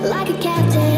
like a captain.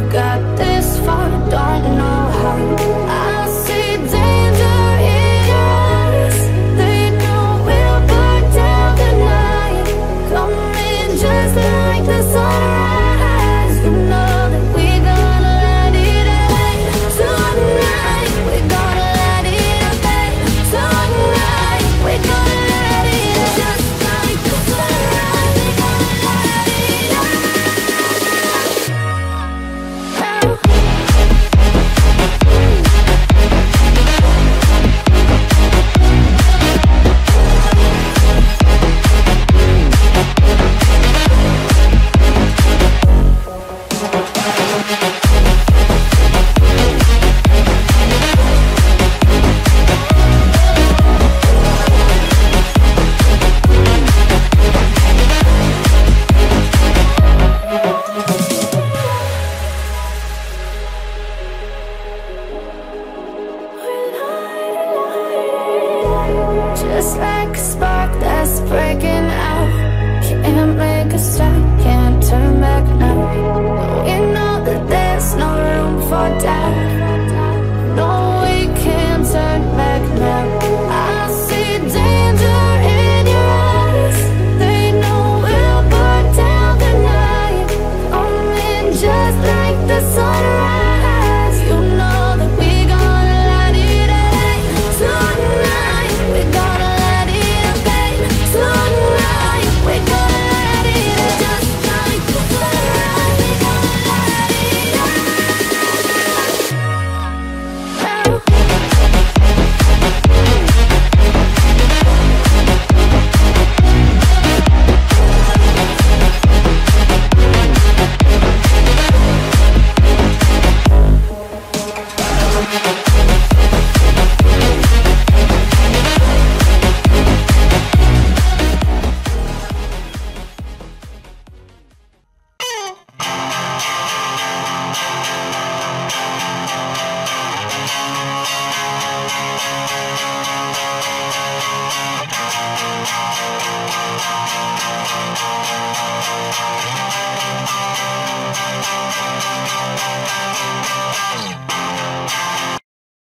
Just like